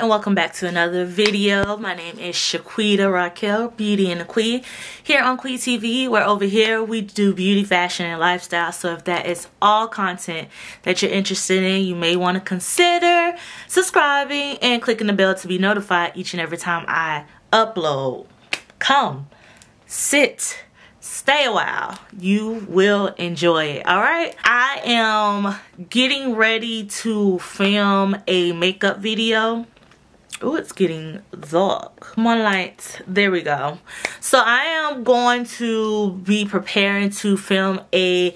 and welcome back to another video. My name is Shequita Racquel, Beauty and the Qui, here on Qui TV, where over here we do beauty, fashion, and lifestyle. So if that is all content that you're interested in, you may want to consider subscribing and clicking the bell to be notified each and every time I upload. Come, sit, stay a while you will enjoy it all right i am getting ready to film a makeup video oh it's getting dark. Come on lights. There we go. So i am going to be preparing to film a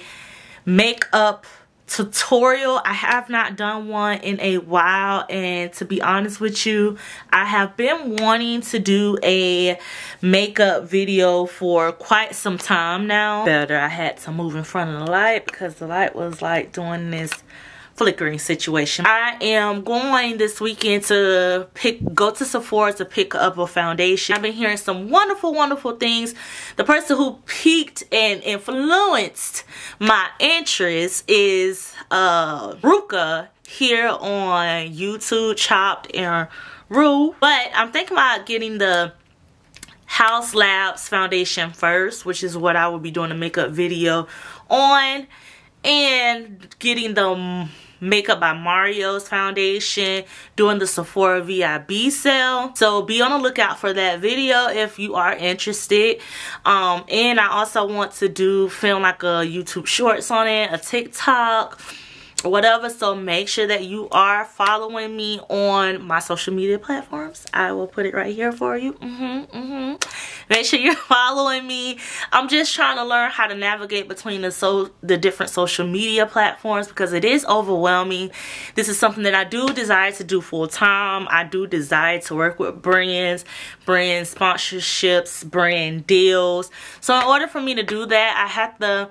makeup tutorial. I have not done one in a while and to be honest with you i have been wanting to do a makeup video for quite some time now. Better i had to move in front of the light because the light was like doing this flickering situation. I am going this weekend to pick go to Sephora to pick up a foundation. I've been hearing some wonderful, wonderful things. The person who peaked and influenced my interest is uh Ruka here on YouTube, Chopped and Rue. But I'm thinking about getting the Haus Labs foundation first, which is what I will be doing a makeup video on. And getting the Makeup by Mario's foundation doing the Sephora VIB sale. So be on the lookout for that video if you are interested. Um, and I also want to do film like a YouTube shorts on it, a TikTok, whatever so make sure that you are following me on my social media platforms i will put it right here for you mm -hmm, mm -hmm. Make sure you're following me i'm just trying to learn how to navigate between the so the different social media platforms because it is overwhelming this is something that i do desire to do full time i do desire to work with brands brand sponsorships brand deals so in order for me to do that i have to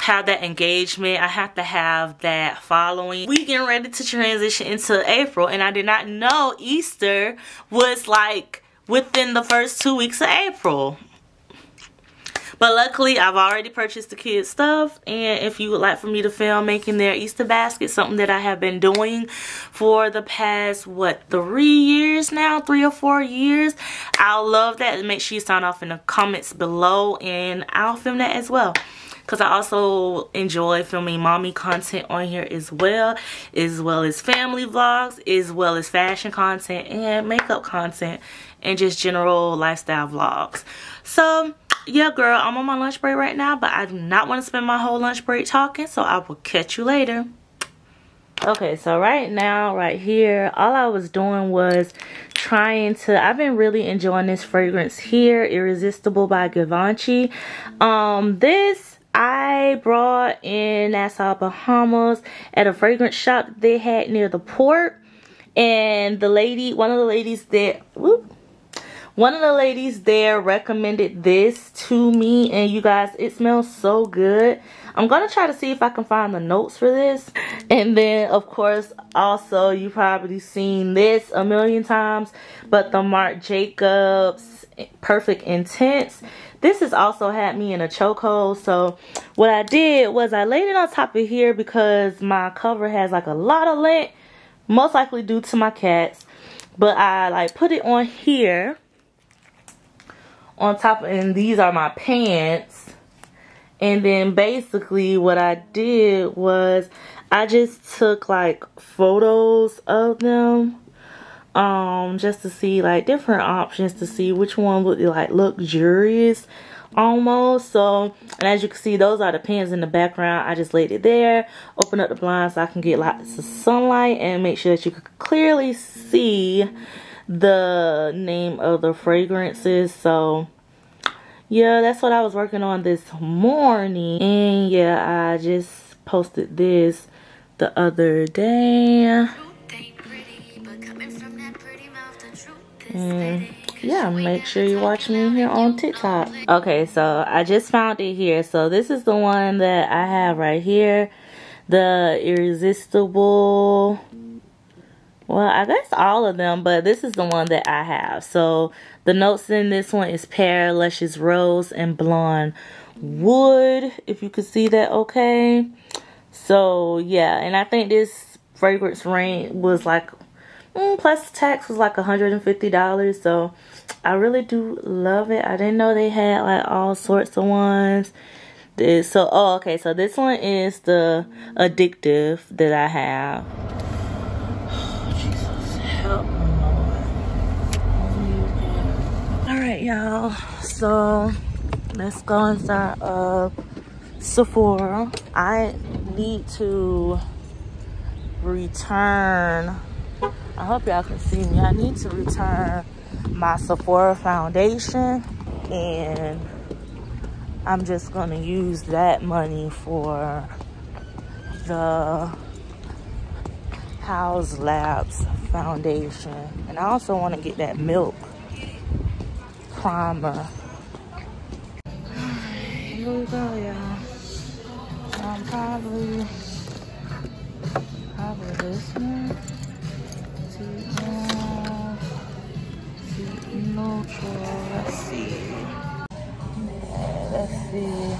have that engagement. I have to have that following. We getting ready to transition into April and I did not know Easter was like within the first two weeks of April. But luckily, I've already purchased the kids' stuff. And if you would like for me to film making their Easter basket, something that I have been doing for the past, what, three years now? Three or four years? I'll love that. Make sure you sign off in the comments below. And I'll film that as well because I also enjoy filming mommy content on here as well as well as family vlogs as well as fashion content and makeup content and just general lifestyle vlogs so yeah girl I'm on my lunch break right now but I do not want to spend my whole lunch break talking so I will catch you later okay so right now right here all I was doing was trying to I've been really enjoying this fragrance here Irresistible by Givenchy um this I brought in Nassau, Bahamas at a fragrance shop they had near the port. And the lady, one of the ladies that, whoop, one of the ladies there recommended this to me. And you guys, it smells so good. I'm to try to see if I can find the notes for this. And then, of course, also, you probably seen this a million times. But the Marc Jacobs Perfect Intense. This has also had me in a chokehold. So what I did was I laid it on top of here because my cover has like a lot of lint. Most likely due to my cats. But I like put it on here. On top and these are my pants. And then basically what I did was I just took like photos of them um just to see like different options to see which one would like luxurious almost so and as you can see those are the pins in the background i just laid it there open up the blinds so i can get lots of sunlight and make sure that you can clearly see the name of the fragrances. So yeah that's what i was working on this morning. And yeah i just posted this the other day. And yeah make sure you watch me here on tiktok. Okay so i just found it here. So this is the one that i have right here. The irresistible well i guess all of them but this is the one that i have. So the notes in this one is pear luscious rose and blonde wood if you could see that okay? So yeah and i think this fragrance range was like mm, plus tax was like $150 so I really do love it. I didn't know they had like all sorts of ones. This so oh okay so this one is the addictive that I have Jesus help all right y'all. So let's go inside of Sephora. I need to return. I hope y'all can see me. I need to return my Sephora foundation and I'm just gonna use that money for the Haus Labs foundation. And I also wanna get that milk primer. Here we go, y'all. I'm probably, probably this one. Neutral, let's see let's see.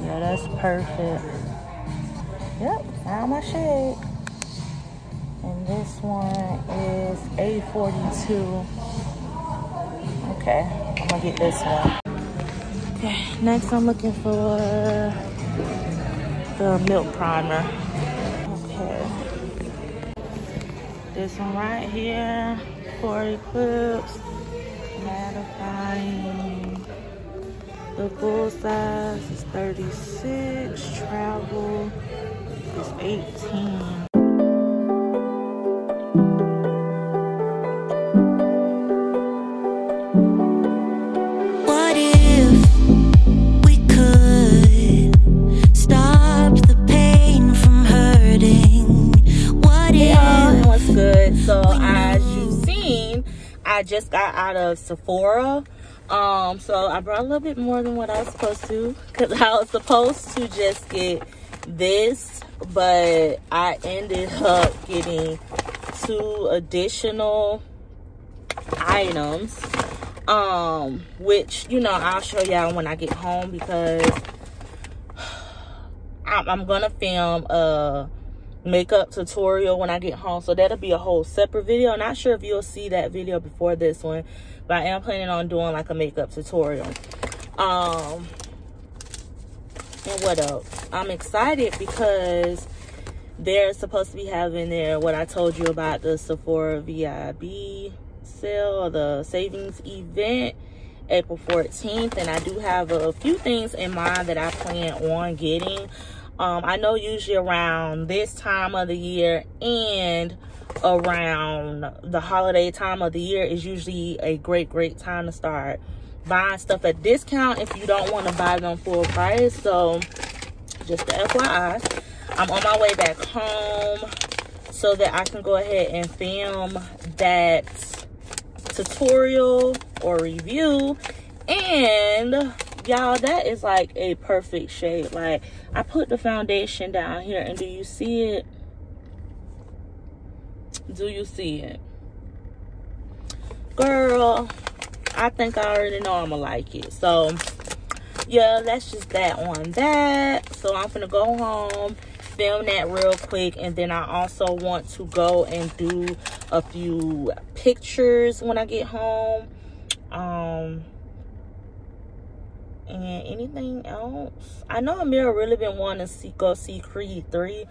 Yeah, that's perfect. Yep, found my shade. This one is A42. Okay, I'm gonna get this one. Okay, next I'm looking for the milk primer. Okay. This one right here. Pore Eclipse, mattifying. The full size is 36, travel is 18. I just got out of Sephora. Um, so I brought a little bit more than what I was supposed to because I was supposed to just get this, but I ended up getting two additional items um which you know i'll show y'all when i get home because I'm, I'm, gonna film a makeup tutorial when I get home. So that'll be a whole separate video. Not sure if you'll see that video before this one, but I am planning on doing like a makeup tutorial. Um, and what else? I'm excited because they're supposed to be having their, what I told you about the Sephora VIB sale or the savings event April 14th. And I do have a few things in mind that I plan on getting um, I know usually around this time of the year and around the holiday time of the year is usually a great, great time to start buying stuff at discount if you don't want to buy them full price. So just the FYI, I'm on my way back home so that I can go ahead and film that tutorial or review and y'all that is like a perfect shade like i put the foundation down here and do you see it? Do you see it? Girl i think i already know i'm gonna like it. So yeah that's just that on that. So i'm gonna go home film that real quick and then i also want to go and do a few pictures when i get home. Um and anything else i know amira really been wanting to see go see creed 3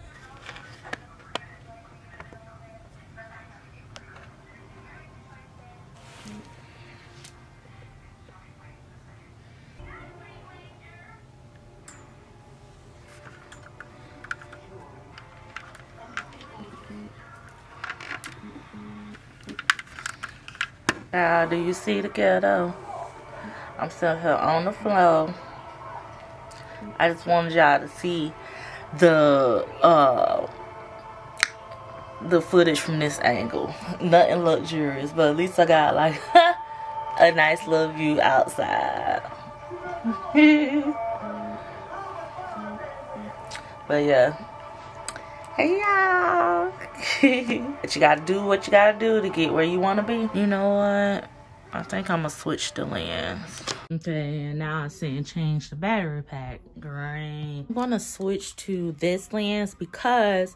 Now, do you see the ghetto? I'm still here on the floor. I just wanted y'all to see the uh the footage from this angle. Nothing luxurious, but at least I got like a nice little view outside. but yeah. Hey y'all. but you gotta do what you gotta do to get where you wanna be. You know what? I think I'm gonna switch the lens. Okay, and now I'm saying change the battery pack. Great. I'm gonna switch to this lens because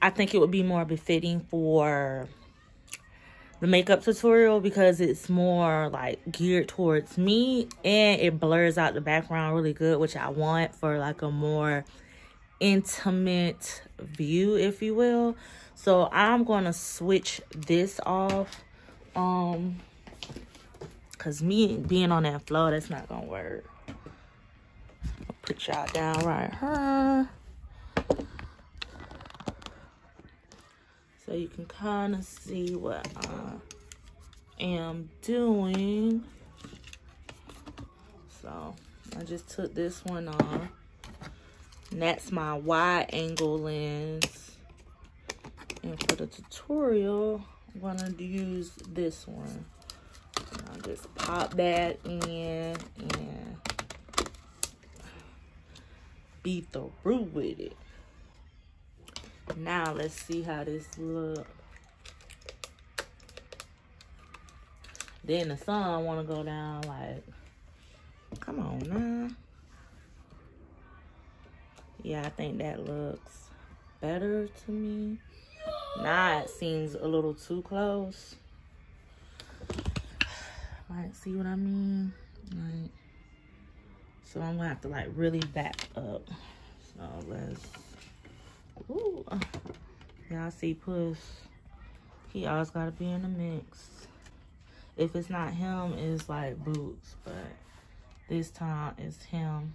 I think it would be more befitting for the makeup tutorial because it's more like geared towards me and it blurs out the background really good, which I want for like a more intimate view, if you will. So I'm gonna switch this off. Um Cause me being on that floor, that's not gonna work. I'll put y'all down right here. So you can kind of see what I am doing. So I just took this one off. And that's my wide angle lens. And for the tutorial, I'm gonna use this one. I'll just pop that in and be through with it. Now let's see how this look. Then the sun wanna go down like, come on now. Yeah, I think that looks better to me. Now it seems a little too close. Like, see what I mean? Like, so I'm gonna have to like really back up. So let's, ooh. Y'all see Puss, he always gotta be in the mix. If it's not him, it's like Boots, but this time it's him.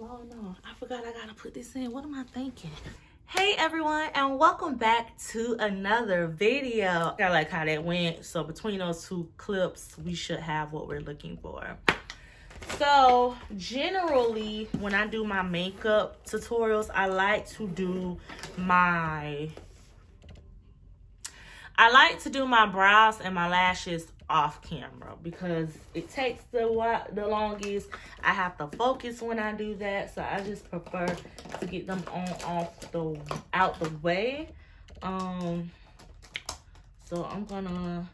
Oh no, I forgot I gotta put this in. What am I thinking? Hey everyone and welcome back to another video. I like how that went. So between those two clips we should have what we're looking for. So generally when i do my makeup tutorials i like to do my i like to do my brows and my lashes off camera because it takes the the longest. I have to focus when I do that, so I just prefer to get them on off the out the way. Um, so I'm gonna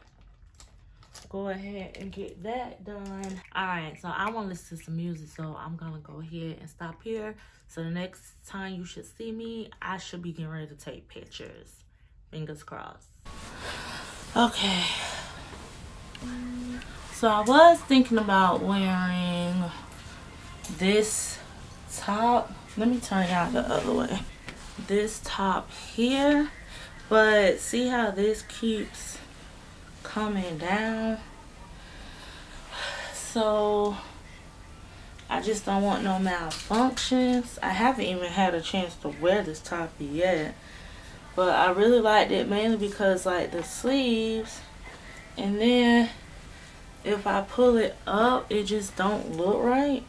go ahead and get that done. All right, so I want to listen to some music, so I'm gonna go ahead and stop here. So the next time you should see me, I should be getting ready to take pictures. Fingers crossed. Okay. So I was thinking about wearing this top. Let me turn y'all the other way. This top here. But see how this keeps coming down? So I just don't want no malfunctions. I haven't even had a chance to wear this top yet. But I really liked it mainly because like the sleeves and then if I pull it up it just don't look right.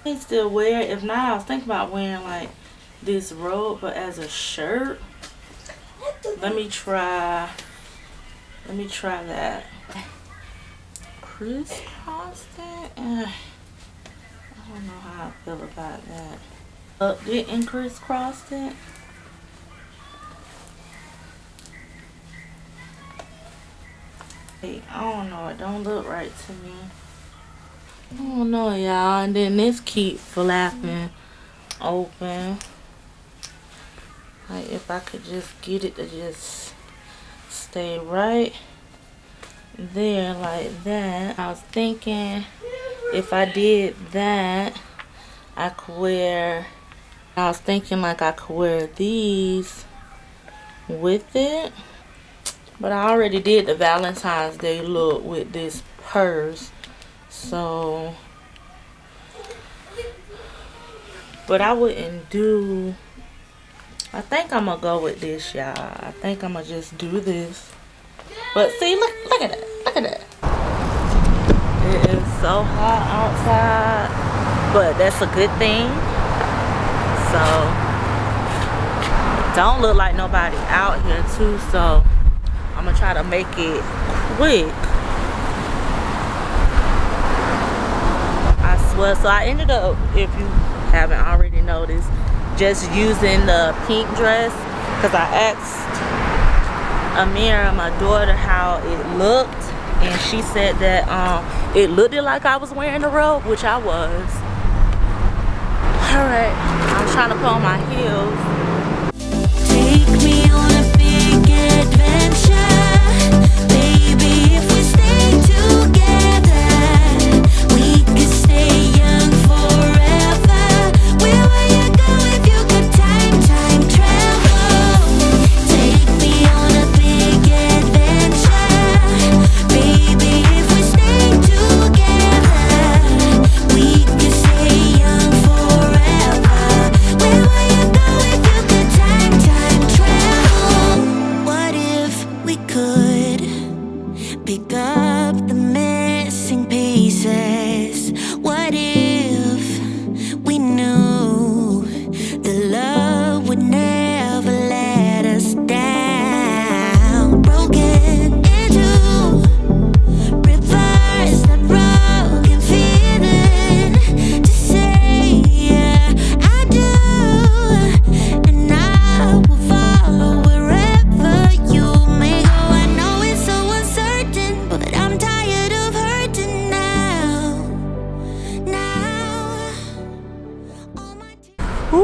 I can still wear it. If not I was thinking about wearing like this robe but as a shirt. Let me try let me try that. Crisscross it uh, I don't know how I feel about that. Uh, didn't crisscross it I don't know. It don't look right to me. I don't know, y'all. And then this keep flapping open. Like, if I could just get it to just stay right there like that. I was thinking if I did that, I could wear... I was thinking like I could wear these with it. But I already did the Valentine's Day look with this purse. So, but I wouldn't do, I think I'm going to go with this, y'all. I think I'm going to just do this. But see, look, look at that. Look at that. It is so hot outside, but that's a good thing. So, don't look like nobody out here too, so gonna try to make it quick. I swear. So I ended up, if you haven't already noticed, just using the pink dress because I asked Amira, my daughter, how it looked. And she said that um, it looked like I was wearing a robe, which I was. All right, I'm trying to put on my heels.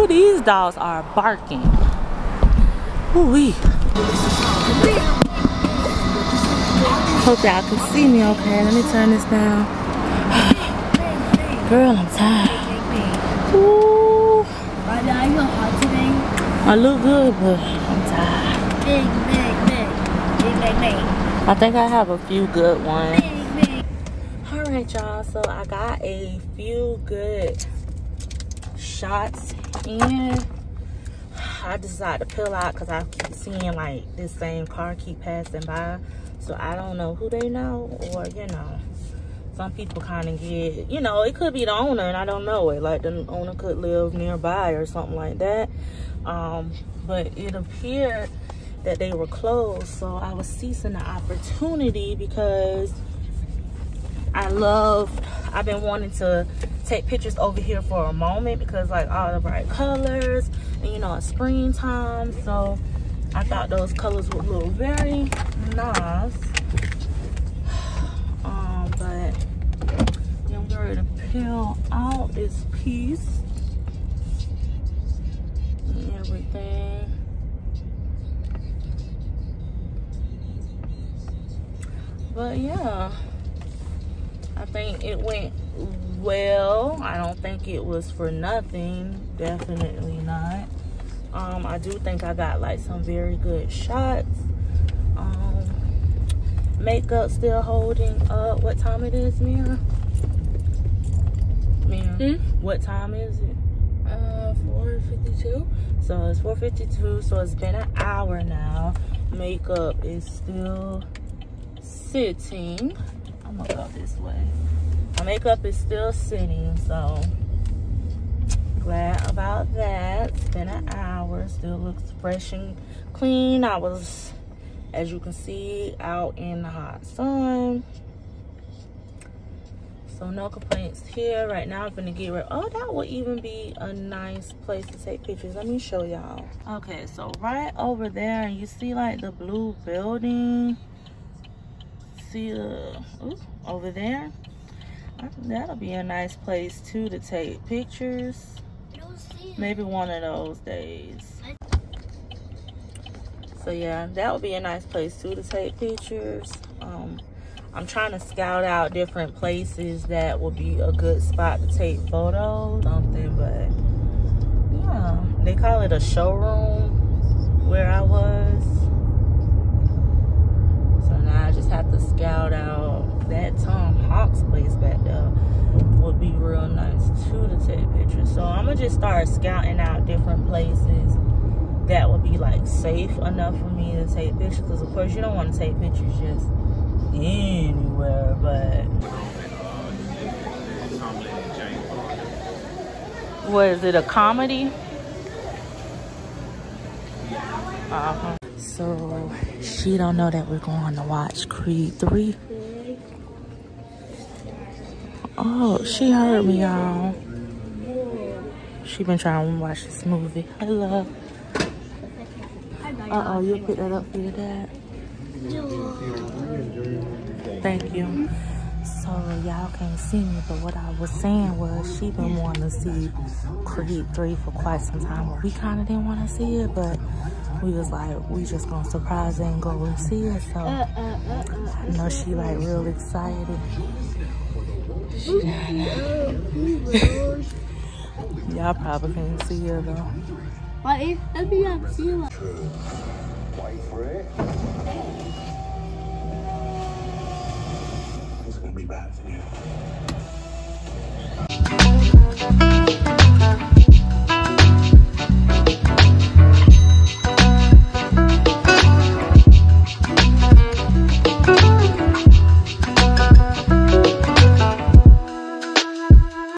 Ooh, these dogs are barking. Ooh wee. Hope y'all can see me okay. Let me turn this down. Girl, I'm tired. Ooh. I look good, but I'm tired. Big, big, big. Big, big, big. I think I have a few good ones. All right, y'all. So I got a few good shots and I decided to pull out because I keep seeing like this same car keep passing by. So I don't know who they know or, you know, some people kind of get, you know, it could be the owner and I don't know it. Like the owner could live nearby or something like that. Um, but it appeared that they were closed. So I was seizing the opportunity because I love, I've been wanting to take pictures over here for a moment because like all the bright colors and you know it's springtime. So I thought those colors would look very nice. Um but I'm ready to peel out this piece and everything. But yeah I think it went well. I don't think it was for nothing. Definitely not. Um, I do think I got like some very good shots. Um, makeup still holding up. What time it is, Mira? Mira, hmm? what time is it? Uh, 4.52. So it's 4.52, so it's been an hour now. Makeup is still sitting. I'm gonna go this way. My makeup is still sitting so glad about that. It's been an hour. Still looks fresh and clean. I was as you can see out in the hot sun. So no complaints here. Right now i'm gonna get rid oh that would even be a nice place to take pictures. Let me show y'all. Okay so right over there you see like the blue building see the ooh, over there That'll be a nice place too to take pictures. Maybe one of those days. So yeah, that would be a nice place too to take pictures. Um, I'm trying to scout out different places that would be a good spot to take photos, something, but yeah, they call it a showroom where I was. Now I just have to scout out that Tom Hawks place back there would be real nice too to take pictures. So I'm gonna just start scouting out different places that would be like safe enough for me to take pictures. Because of course you don't want to take pictures just anywhere, but. Was it, a comedy? Uh-huh. So she don't know that we're going to watch Creed 3. Oh, she heard me, y'all. She been trying to watch this movie. Hello. Uh-oh, you'll pick that up for your dad? Thank you. So y'all can't see me, but what I was saying was she been wanting to see Creed 3 for quite some time. We kind of didn't want to see it, but we was like, we just gonna surprise her and go and see her. So I know she like real excited. Y'all probably can't see her though. Wait, let me up see what. Wait for it. It's gonna be bad for you.